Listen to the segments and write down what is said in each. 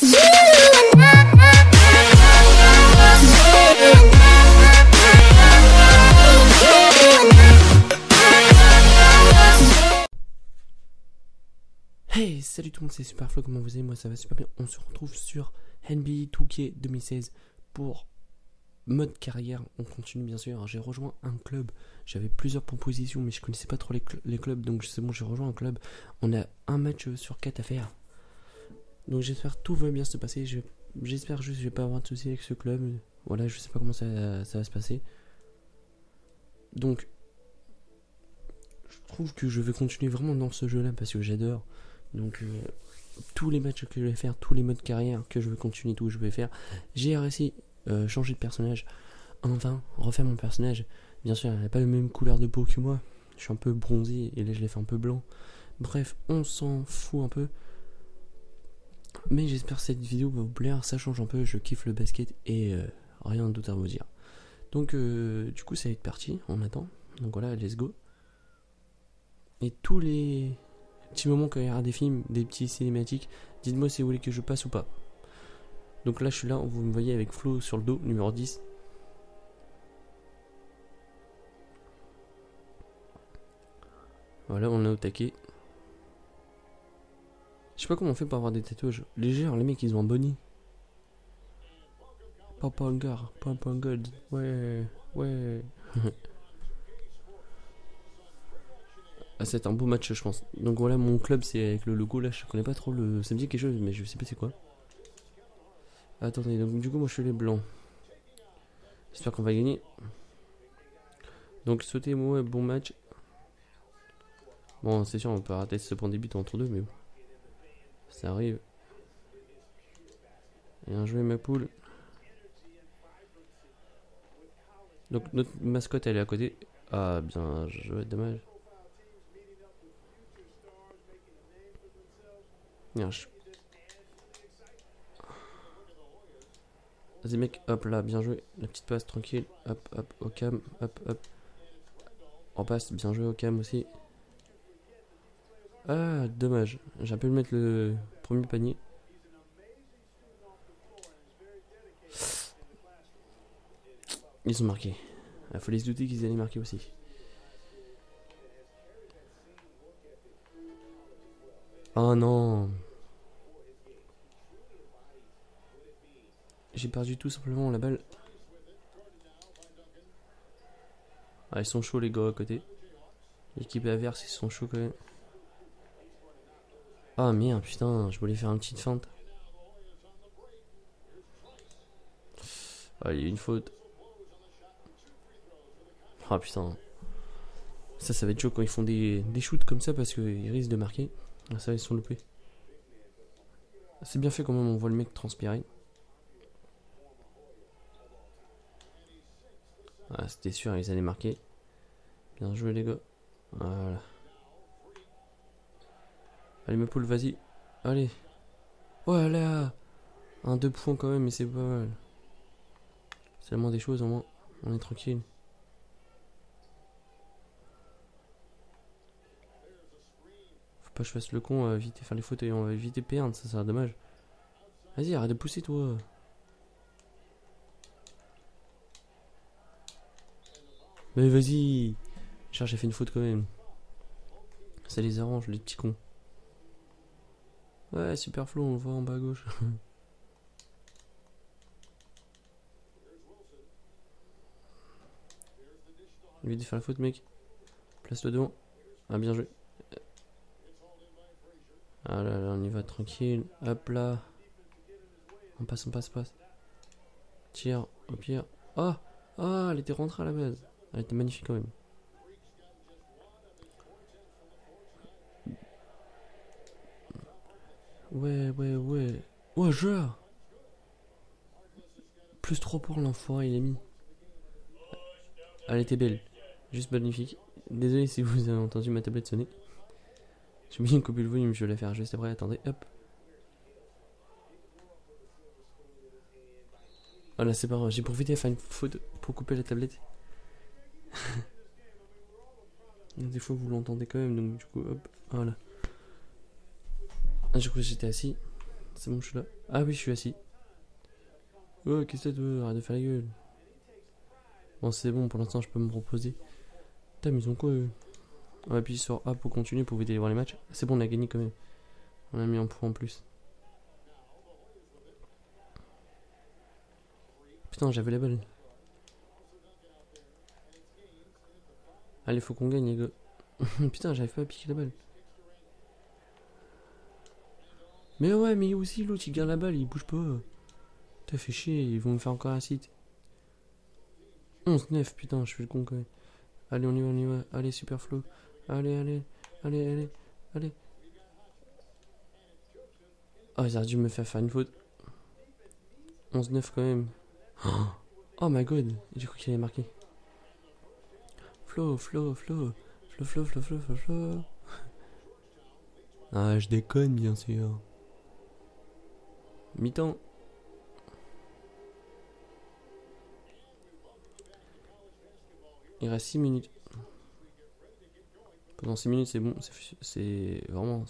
Hey, salut tout le monde, c'est Superflo, comment vous allez? Moi ça va super bien. On se retrouve sur NBA 2K 2016 pour mode carrière. On continue bien sûr. J'ai rejoint un club. J'avais plusieurs propositions, mais je connaissais pas trop les, clubs, donc c'est bon, j'ai rejoint un club. On a un match sur 4 à faire. Donc j'espère que tout va bien se passer. J'espère juste que je vais pas avoir de soucis avec ce club. Voilà, je sais pas comment ça, va se passer. Donc, je trouve que je vais continuer vraiment dans ce jeu-là parce que j'adore. Donc euh, tous les matchs que je vais faire, tous les modes carrière que je vais continuer, tout je vais faire. J'ai réussi euh, changer de personnage. Enfin, refaire mon personnage. Bien sûr, elle n'a pas la même couleur de peau que moi. Je suis un peu bronzé et là je l'ai fait un peu blanc. Bref, on s'en fout un peu. Mais j'espère que cette vidéo va vous plaire. Ça change un peu. Je kiffe le basket et euh, rien d'autre à vous dire. Donc, du coup, ça va être parti. On attend. Donc voilà, let's go. Et tous les petit moment quand il y aura des films, des petits cinématiques, dites-moi si vous voulez que je passe ou pas. Donc là, je suis là, vous me voyez avec Flo sur le dos, numéro 10. Voilà, on est au taquet. Je sais pas comment on fait pour avoir des tatouages légers, les mecs ils ont un bonnie. Papa un papa god, ouais, ouais. Ah, c'est un beau match, je pense. Donc voilà, mon club, c'est avec le logo là. Je connais pas trop le. Ça me dit quelque chose, mais je sais pas c'est quoi. Attendez, donc du coup, moi je suis les blancs. J'espère qu'on va gagner. Donc sautez moi bon match. Bon, c'est sûr, on peut rater ce point début entre deux, mais bon. Ça arrive. Bien joué, ma poule. Donc notre mascotte, elle est à côté. Ah, bien joué, dommage. Vas-y mec, hop là, bien joué. La petite passe tranquille. Hop, hop, au cam, hop, hop. On passe, bien joué au cam aussi. Ah, dommage. J'ai pu mettre le premier panier. Ils ont marqué. Il faut les douter qu'ils allaient marquer aussi. Oh non J'ai perdu tout simplement la balle. Ah, ils sont chauds les gars à côté. L'équipe averse, ils sont chauds quand même. Ah merde, putain, je voulais faire une petite feinte. Ah, il y a une faute. Ah putain. Ça, ça va être chaud quand ils font des, des shoots comme ça parce qu'ils risquent de marquer. Ah, ça, ils sont loupés. C'est bien fait quand même, on voit le mec transpirer. Ah, c'était sûr, ils allaient marquer. Bien joué, les gars. Voilà. Allez, ma poule, vas-y. Allez. Voilà. Un deux points quand même, mais c'est pas mal. C'est la des choses, au moins. On est tranquille. Faut pas que je fasse le con, euh, vite faire les fautes et on va éviter perdre, ça sera dommage. Vas-y, arrête de pousser, toi. Mais vas-y Cherche, j'ai fait une faute quand même. Ça les arrange, les petits cons. Ouais, super flow, on le voit en bas à gauche. Vite de faire la faute, mec. Place-le devant. Ah, bien joué. Ah là là, on y va tranquille. Hop là. On passe, on passe, passe. Tire, au pire. Oh Oh, elle était rentrée à la base. Elle était magnifique quand même. Ouais, ouais, ouais. Ouais, joueur Plus 3 pour l'enfant, il est mis. Elle était belle. Juste magnifique. Désolé si vous avez entendu ma tablette sonner. J'ai bien coupé le volume, je vais la faire juste après. Attendez, hop. Voilà, c'est pas grave. J'ai profité de faire une faute pour couper la tablette. Des fois vous l'entendez quand même, donc du coup, hop, voilà. Ah, du coup, j'étais assis. C'est bon, je suis là. Ah oui, je suis assis. Oh, qu'est-ce que c'est, Arrête de faire la gueule. Bon, c'est bon, pour l'instant, je peux me reposer. Putain, mais ils quoi, eux? On va appuyer sur A pour continuer, pour vous aller voir les matchs. C'est bon, on a gagné quand même. On a mis un point en plus. Putain, j'avais la balle. Allez, faut qu'on gagne, les gars. Putain, j'arrive pas à piquer la balle. Mais ouais, mais aussi l'autre il garde la balle, il bouge pas. T'as fait chier, ils vont me faire encore un site. 11-9, putain, je suis le con quand même. Allez, on y va, on y va. Allez, super flow. Allez, allez, allez, allez, allez. Oh, ils auraient dû me faire faire une faute. 11-9 quand même. Oh my god, j'ai cru qu'il allait marquer. Flow, flow, flow. Flow, flow, flow, flow, flow, flow. Ah, je déconne, bien sûr. Mi-temps. Il reste 6 minutes. Pendant 6 minutes, c'est bon. C'est vraiment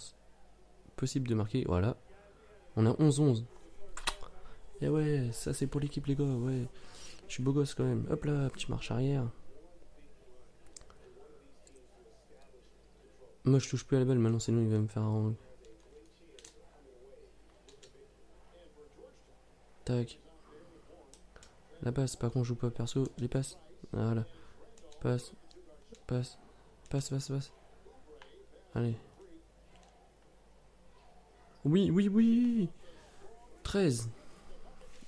possible de marquer. Voilà. On a 11-11. Et ouais, ça c'est pour l'équipe, les gars. Ouais. Je suis beau gosse quand même. Hop là, petit marche arrière. Moi je touche plus à la balle maintenant, sinon il va me faire un. La passe, par contre, je joue pas perso. Les passes. Voilà. Passe. Passe. Passe, passe, passe. Allez. Oui, oui, oui 13.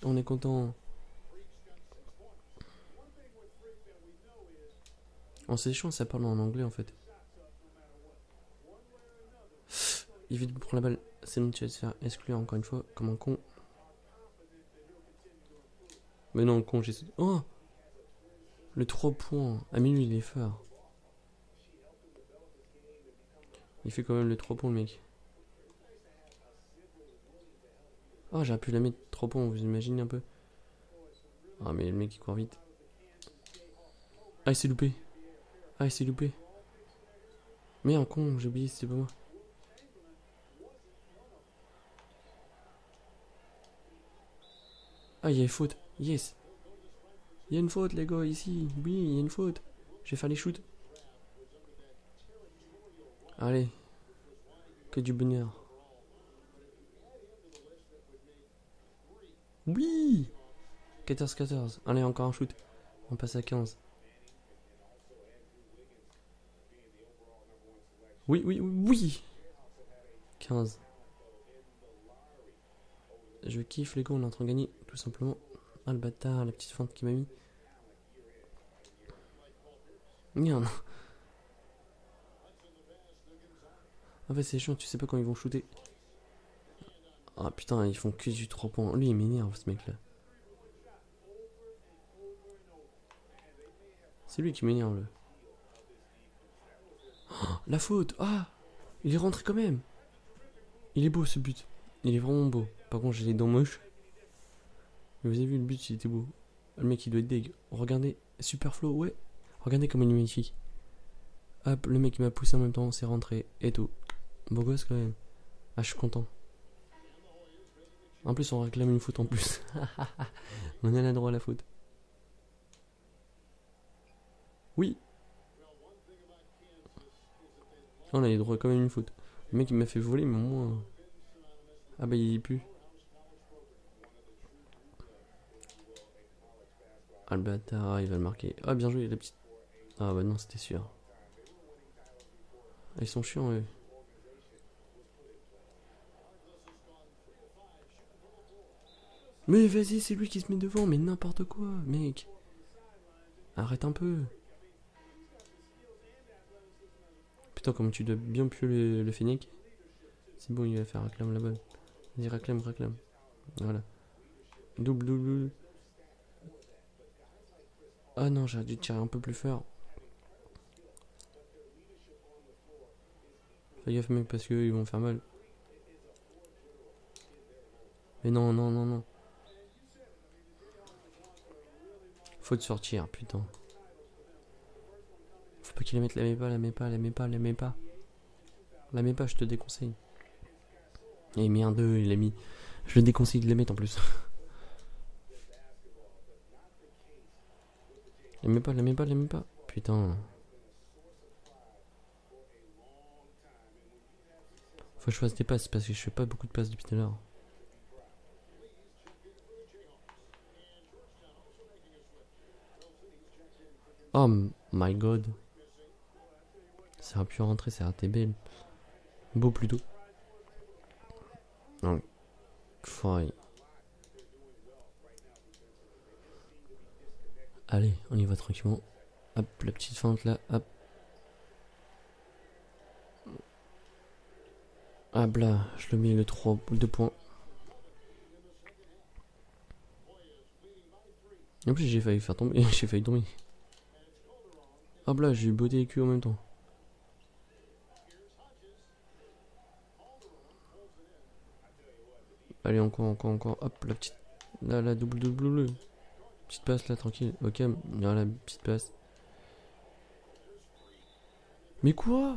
On est content. En séchant, ça parle en anglais en fait. Il vite prendre la balle. C'est bon, tu vas te faire exclure encore une fois comme un con. Mais non, con, j'ai. Oh Le 3 points. Ah, mais lui, il est fort. Il fait quand même le 3 points, le mec. Oh, j'aurais pu la mettre 3 points, vous imaginez un peu Ah, mais le mec, il court vite. Ah, il s'est loupé. Ah, il s'est loupé. Mais con, j'ai oublié, c'était pas moi. Ah, il y a une faute. Yes. Il y a une faute, les gars, ici. Oui, il y a une faute. Je vais faire les shoots. Allez. Que du bonheur. Oui 14-14. Allez, encore un shoot. On passe à 15. Oui, oui, oui 15. Je kiffe les gars, on est en train de gagner, tout simplement. Ah le bâtard, la petite fente qui m'a mis. Merde. En fait c'est chiant, tu sais pas quand ils vont shooter. Ah putain, ils font que du 3 points. Lui il m'énerve ce mec là. C'est lui qui m'énerve là. Oh, la faute Ah Il est rentré quand même Il est beau ce but. Il est vraiment beau. Par contre j'ai les dents moches. Mais vous avez vu le but, il était beau. Le mec, il doit être deg. Regardez, super flow, ouais. Regardez comme il est magnifique. Hop, le mec, il m'a poussé en même temps, c'est rentré et tout. Beau gosse quand même. Ah, je suis content. En plus, on réclame une faute en plus. on a la droit à la faute. Oui. On a les droits quand même une faute. Le mec, il m'a fait voler, mais au moins. Ah bah, il est plus. Ah il va le marquer. Ah bien joué, la petite. Ah bah non, c'était sûr. Ah, ils sont chiants eux. Mais vas-y, c'est lui qui se met devant, mais n'importe quoi, mec. Arrête un peu. Putain, comme tu dois bien puer le, le C'est bon, il va faire réclame la bonne. Vas-y, réclame, réclame. Voilà. Double, double, double. Ah non, j'aurais dû tirer un peu plus fort. Fais gaffe mec parce qu'ils vont faire mal. Mais non, non, non, non. Faut te sortir, putain. Faut pas qu'il la mette, la met pas, la met pas, la met pas, la met pas. La met pas, je te déconseille. Il a mis un 2, il a mis. Je le déconseille de les mettre en plus. Mets pas, mets pas, mets pas. Putain. Faut que je fasse des passes parce que je fais pas beaucoup de passes depuis tout à l'heure. Oh my god. Ça a pu rentrer, ça a été belle. Beau plutôt. Donc, faille. Allez, on y va tranquillement. Hop, la petite fente là, hop. Hop là, je le mets le 3, 2 points. En plus, j'ai failli faire tomber, j'ai failli tomber. Hop là, j'ai beauté et cul en même temps. Allez, encore, encore, encore. Hop, la petite. Là, la double, double, double. Petite passe là, tranquille. Ok, là, la petite passe. Mais quoi?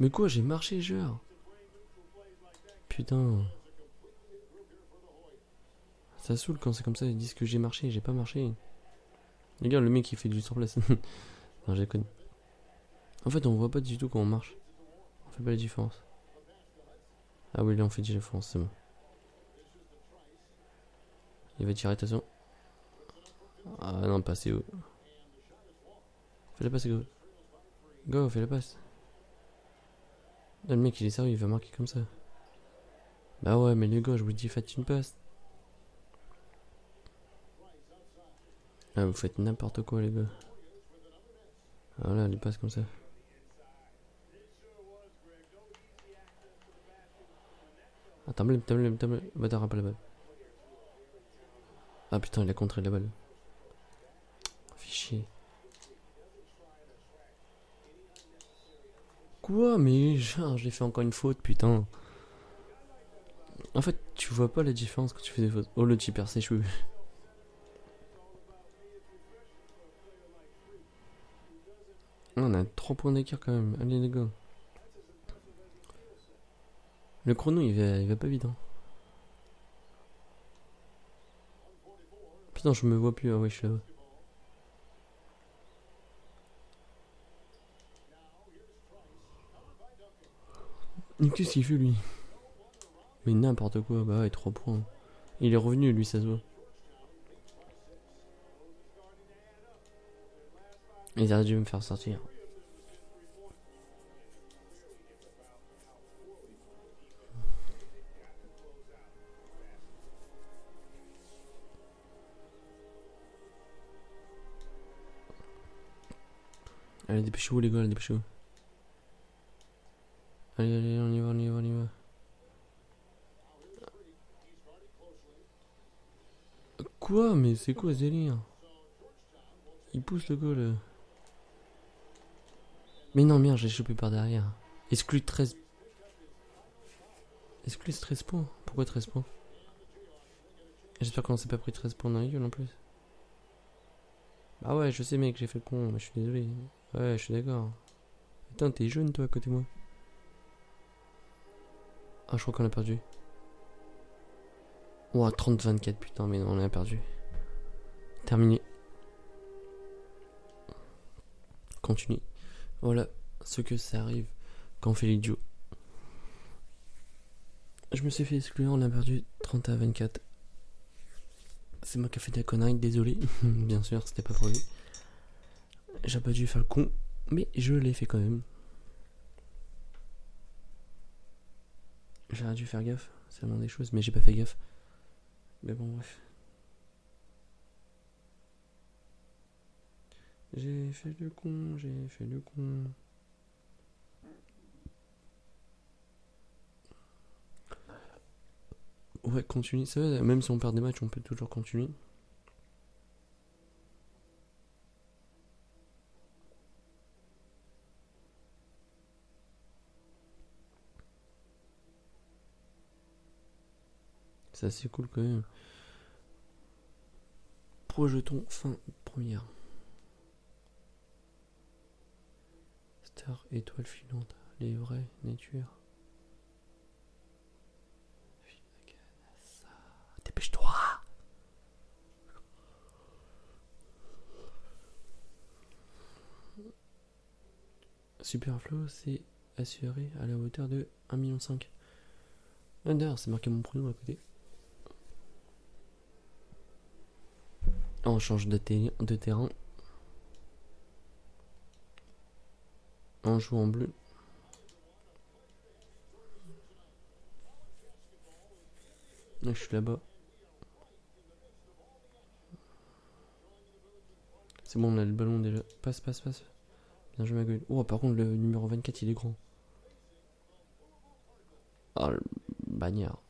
Mais quoi, j'ai marché, genre Putain. Ça saoule quand c'est comme ça, ils disent que j'ai marché, j'ai pas marché. Regarde le mec qui fait du sur place. non, j'ai connu. En fait, on voit pas du tout quand on marche. On fait pas la différence. Ah oui, là on fait déjà différence, c'est bon. Il va tirer, attention. Ah non, pas assez haut. Fais la passe, go. Go, fais la passe. Le mec il est sérieux, il va marquer comme ça. Bah ouais, mais les gars, je vous dis, faites une passe. Ah, vous faites n'importe quoi, les gars. Voilà, les passes comme ça. Blême, t'as blême, t'as blême. T'as balle. Ah putain, il a contré la balle. Fichier. Quoi Mais genre, j'ai fait encore une faute, putain. En fait, tu vois pas la différence quand tu fais des fautes. Oh, le perd ses cheveux. On a 3 points d'écart quand même. Allez les gars. Le chrono il va, il va pas vite. Hein. Putain, je me vois plus. Ah ouais, je suis là. Qu'est-ce qu'il fait lui? Mais n'importe quoi. Bah ouais, 3 points. Il est revenu lui, ça se voit. Ils auraient dû me faire sortir. Allez, dépêchez-vous les gars, dépêchez-vous. Allez, allez, on y va, on y va, on y va. Quoi Mais c'est quoi ce délire? Il pousse le goal. Mais non, merde, j'ai chopé par derrière. Exclu 13. Exclu 13 points. Pourquoi 13 points? J'espère qu'on s'est pas pris 13 points dans la gueule en plus. Bah ouais, je sais mec, j'ai fait le con, mais je suis désolé. Ouais, je suis d'accord. Putain, t'es jeune toi à côté de moi. Ah, je crois qu'on a perdu. Ouah, 30-24, putain, mais non, on a perdu. Terminé. Continue. Voilà ce que ça arrive quand on fait l'idiot. Je me suis fait exclure, on a perdu 30 à 24. C'est moi qui ai fait des conneries, désolé. Bien sûr, c'était pas prévu. J'ai pas dû faire le con, mais je l'ai fait quand même. J'aurais dû faire gaffe, c'est des choses, mais j'ai pas fait gaffe. Mais bon, bref. J'ai fait le con, j'ai fait le con. Ouais, continue. Ça même si on perd des matchs, on peut toujours continuer. c'est assez cool quand même. Projetons fin première. Star étoile filante, les vraies natures. Dépêche-toi Superflow, c'est assuré à la hauteur de 1,5 million. D'ailleurs, c'est marqué mon prénom à côté. On change de, ter- de terrain. On joue en bleu. Je suis là-bas. C'est bon, on a le ballon déjà. Passe, passe, passe. Bien joué, ma gueule. Oh, par contre, le numéro 24, il est grand. Ah, le bagnard.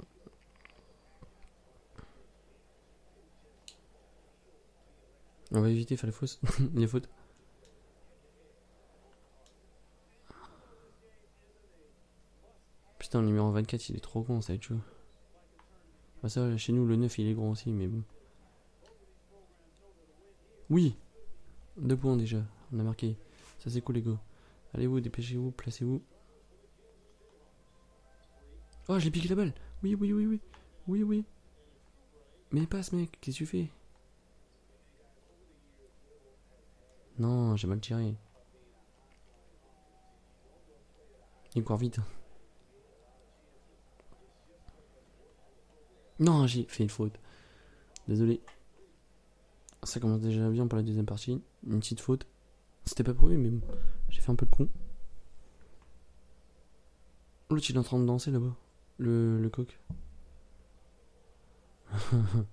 On va éviter de faire les fausses. les fautes. Putain, le numéro 24, il est trop grand, ça va être chaud. Ah, ça, chez nous, le 9, il est grand aussi, mais bon. Oui Deux points déjà, on a marqué. Ça, c'est cool, les gars. Allez-vous, dépêchez-vous, placez-vous. Oh, j'ai piqué la balle Oui, oui, oui, oui. Oui, oui. Mais passe, mec, qu'est-ce que tu fais? Non, j'ai mal tiré. Il court vite. Non, j'ai fait une faute. Désolé. Ça commence déjà bien pour la deuxième partie. Une petite faute. C'était pas prévu, mais j'ai fait un peu le con. L'autre, il est en train de danser là-bas. Le, le coq.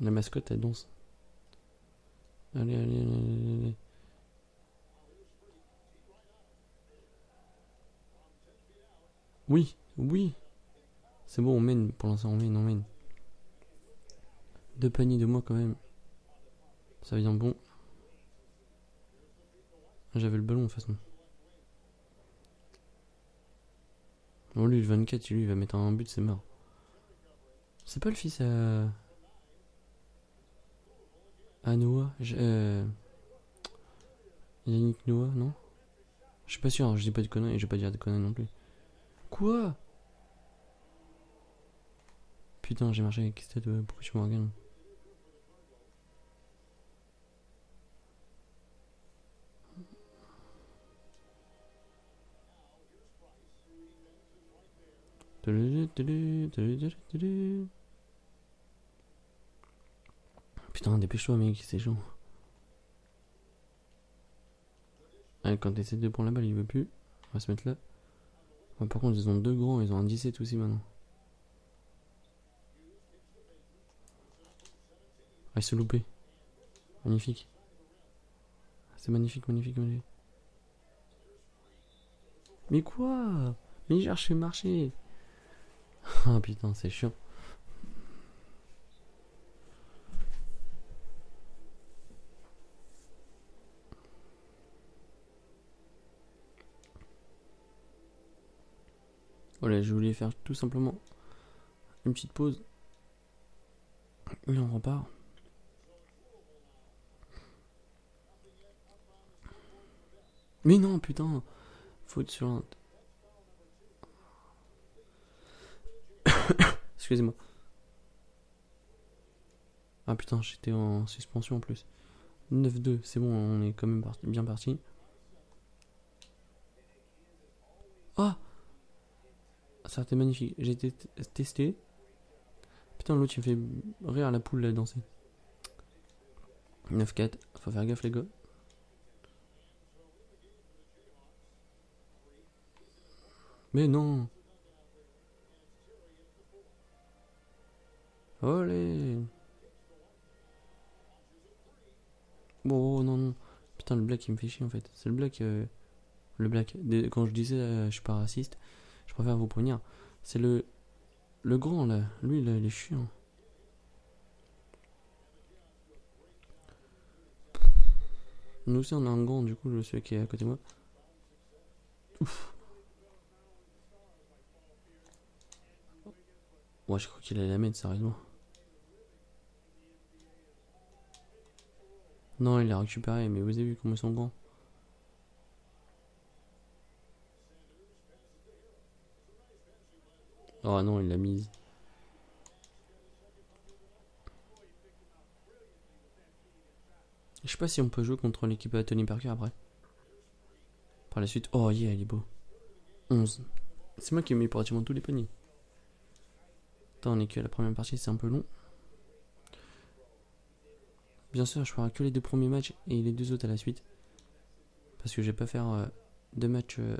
La mascotte, elle danse. Allez, allez, allez, allez. Oui, oui. C'est bon, on mène. Pour l'instant, on mène, on mène. Deux paniers de moi quand même. Ça vient bon. J'avais le ballon de toute façon. Bon, lui, le 24, lui, il va mettre un but, c'est mort. C'est pas le fils à. À Noah euh... Yannick Noah, non? Je suis pas sûr, je dis pas de conneries, je vais pas dire de conneries non plus. Quoi? Putain, j'ai marché avec cette tête, pourquoi tu me regardes? Putain, dépêche-toi, mec, c'est chaud. Allez, quand t'essaies de prendre la balle, il veut plus. On va se mettre là. Par contre, ils ont deux grands, ils ont un 17 aussi maintenant. Ah, il s'est loupé. Magnifique. C'est magnifique, magnifique, magnifique. Mais quoi? Mais il cherche marché. Ah putain, c'est chiant. Voilà, je voulais faire tout simplement une petite pause. Et on repart. Mais non, putain, faute sur un. Excusez-moi. Ah putain, j'étais en suspension en plus. 9-2, c'est bon, on est quand même bien parti. Ah Ça été magnifique. J'ai été testé. Putain, l'autre il me fait rire la poule là danser. 9-4, faut faire gaffe les gars. Mais non Olé Bon, oh, non, non. Putain, le black il me fait chier en fait. C'est le black. euh, le black. Quand je disais euh, je suis pas raciste, je préfère vous prévenir. C'est le. Le grand là. Lui là, il est chiant. Nous aussi on a un grand, du coup, le celui qui est à côté de moi. Ouf. Ouais, je crois qu'il allait la mettre, sérieusement. Non, il l'a récupéré, mais vous avez vu comment ils sont grands. Oh non, il l'a mise. Je sais pas si on peut jouer contre l'équipe à Tony Parker après. Par la suite. Oh yeah, il est beau. 11. C'est moi qui ai mis pratiquement tous les paniers. Attends, on est que la première partie, c'est un peu long. Bien sûr, je ferai que les deux premiers matchs et les deux autres à la suite. Parce que je vais pas faire euh, deux matchs, euh,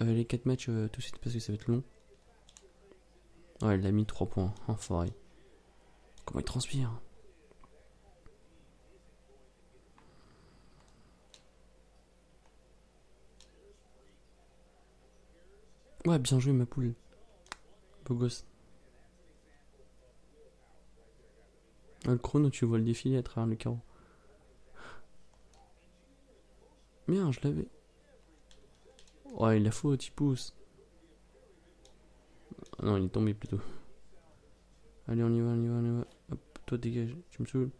euh, les quatre matchs tout de suite parce que ça va être long. Ouais, il a mis 3 points, enfoiré. Comment il transpire Ouais, bien joué ma poule. Beau gosse. Ah, le chrono, tu vois le défilé à travers le carreau. Bien, je l'avais. Ouais, il a faute, il pousse. Non, il est tombé plutôt. Allez, on y va, on y va, on y va. Hop, toi dégage, tu me saoules.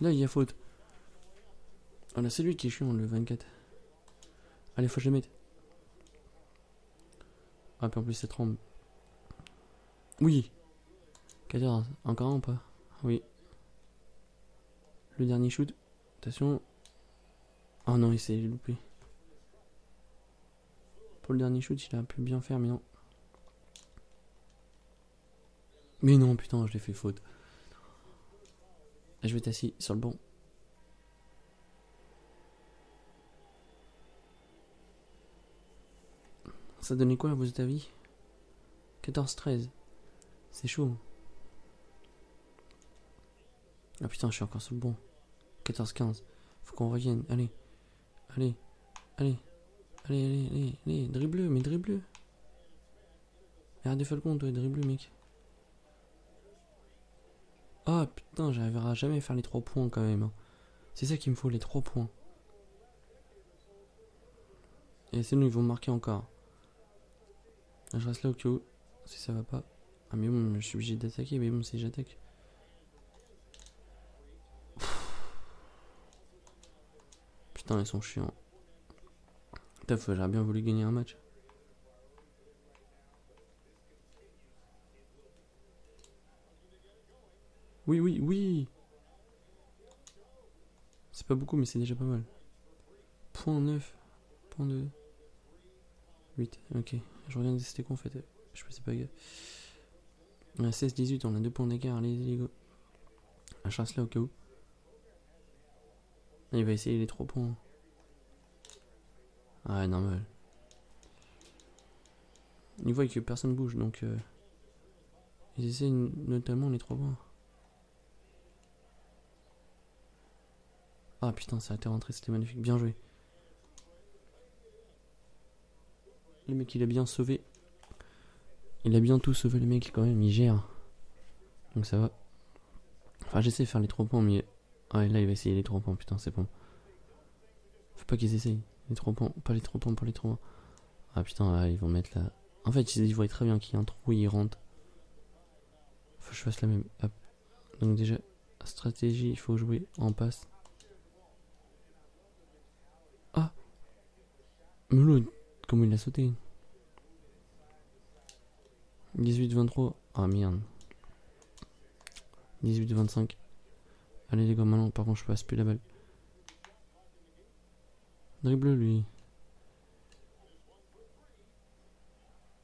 Là, il y a faute. Ah là, c'est lui qui est chiant, le 24. Allez, faut que je le mette. Ah, puis en plus, c'est tremble. Oui. 14. Encore un ou pas? Oui. Le dernier shoot. Attention. Oh non, il s'est loupé. Le dernier shoot, il a pu bien faire, mais non. Mais non, putain, je l'ai fait faute. Je vais t'assis sur le banc. Ça donnait quoi à vos avis? 14-13. C'est chaud. Ah putain, je suis encore sur le bon. 14-15. Faut qu'on revienne. Allez. Allez. Allez. Allez, allez, allez, allez. Dribble, mais dribble. Le compte, toi, dribble, mec. Ah putain, j'arriverai jamais à faire les 3 points quand même. Hein. C'est ça qu'il me faut, les 3 points. Et sinon, ils vont marquer encore. Je reste là au cas si ça va pas. Ah mais bon, je suis obligé d'attaquer, mais bon, si j'attaque. Putain, ils sont chiants. J'aurais bien voulu gagner un match. Oui, oui, oui C'est pas beaucoup, mais c'est déjà pas mal. Point 9. Point 2. 8. Ok. Je regarde c'était quoi en fait. Je sais pas gaffe. On a 16-18, on a 2 points d'écart. Les go. Un chasse là au cas où. Il va essayer les 3 points. Ah normal. Il voit que personne bouge donc. Euh, ils essaient notamment les 3 points. Ah putain, ça a été rentré, c'était magnifique. Bien joué. Le mec, il a bien sauvé. Il a bien tout sauvé, le mec, quand même. Il gère. Donc ça va. Enfin, j'essaie de faire les 3 points, mais. Ah, là, il va essayer les 3 points, putain, c'est bon. Faut pas qu'ils essayent. Les 3 points, pas les 3 points, pas les 3 points. Ah putain, ils vont mettre là. En fait, ils voient très bien qu'il y a un trou, ils rentrent. Faut que je fasse la même. Donc, déjà, stratégie, il faut jouer en passe. Mais l'autre, comment il a sauté? 18-23. Ah merde. 18-25. Allez les gars, maintenant par contre je passe plus la balle. Dribble lui.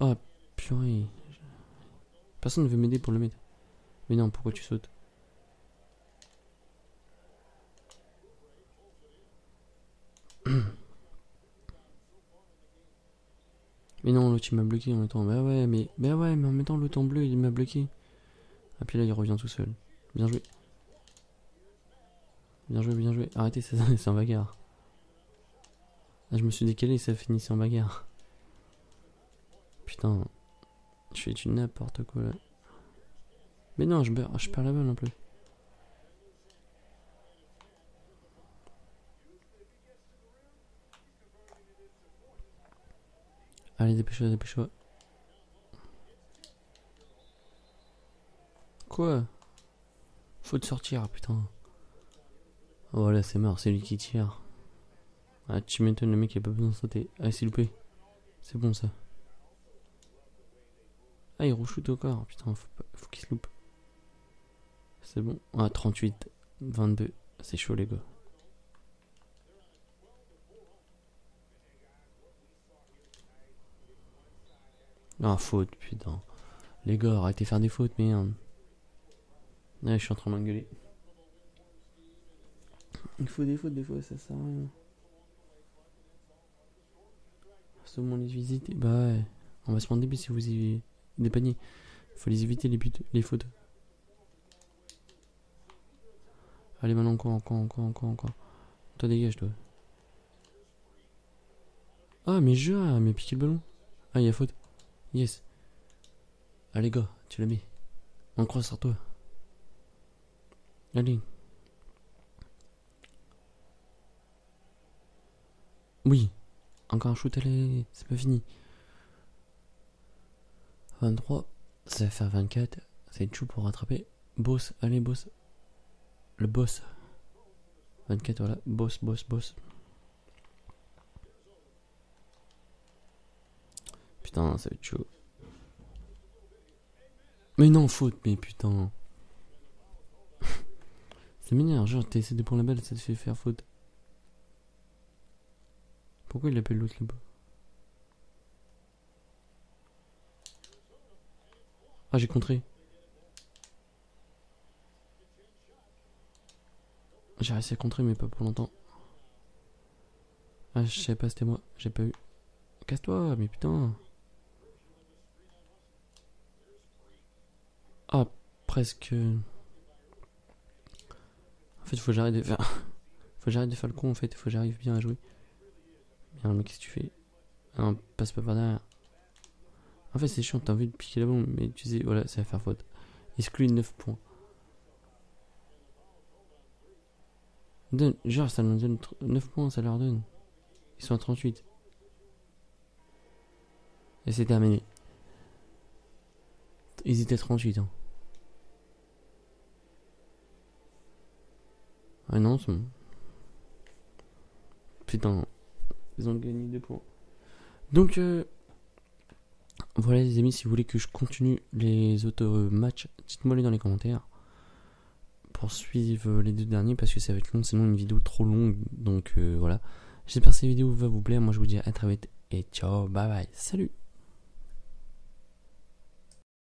Ah purée. Personne ne veut m'aider pour le mettre. Mais non, pourquoi tu sautes? Mais non, l'autre il m'a bloqué en mettant. Bah ouais, mais. Bah ouais, mais en mettant l'autre en bleu, il m'a bloqué. Ah, puis là, il revient tout seul. Bien joué. Bien joué, bien joué. Arrêtez, c'est un bagarre. Je me suis décalé et ça finissait en bagarre. Putain. Je fais du n'importe quoi là. Mais non, je perds, je perds la balle en plus. Allez, dépêche-toi, dépêche-toi. Quoi Faut te sortir, putain. Oh, voilà, c'est mort, c'est lui qui tire. Ah, tu le mec il a pas besoin de sauter. Ah, s'il plaît. C'est bon ça. Ah, il re-shoot au corps. Putain, faut, faut qu'il se loupe. C'est bon. Ah, 38. 22. C'est chaud, les gars. Ah, faute, putain. Les gars, arrêtez de faire des fautes, merde. Ouais, je suis en train de m'engueuler. Il faut des fautes, des fois, ça sert à rien. Seulement les visiter. Bah ouais. On va se prendre des buts si vous y des paniers. Faut les éviter les buts, les fautes. Allez maintenant encore, encore, encore, encore, encore. Toi dégage toi. Ah mais je ah, mais piqué le ballon. Ah il y a faute. Yes. Allez gars, tu l'as mis. On croit sur toi. Allez. Oui. Encore un shoot, allez, c'est pas fini. 23, ça va faire 24. C'est chou pour rattraper. Boss, allez, boss. Le boss. 24, voilà. Boss, boss, boss. Putain, ça va être chaud. Mais non, faute, mais putain. c'est m'énerve, genre, t'essaies de prendre la balle, ça te fait faire faute. Pourquoi il appelle l'autre là-bas? Ah, j'ai contré. J'ai réussi à contrer, mais pas pour longtemps. Ah, je savais pas, c'était moi. J'ai pas eu. Casse-toi, mais putain. Ah, presque. En fait, faut que j'arrête de faire. faut que j'arrête de faire le con, en fait. Faut que j'arrive bien à jouer. Bien, mais qu'est-ce que tu fais? Ah, passe pas par derrière. En fait, c'est chiant, t'as envie de piquer la bombe, mais tu sais, voilà, ça va faire faute. Exclu 9 points. genre, ça leur donne 9 points, ça leur donne. Ils sont à 38. Et c'est terminé. Ils étaient 38 hein. Ah non, c'est bon. Putain, ils ont gagné 2 points. Donc, euh, voilà les amis, si vous voulez que je continue les autres matchs, dites-moi les dans les commentaires. Pour suivre les deux derniers, parce que ça va être long, sinon une vidéo trop longue. Donc euh, voilà. J'espère que cette vidéo va vous plaire. Moi je vous dis à très vite et ciao, bye bye, salut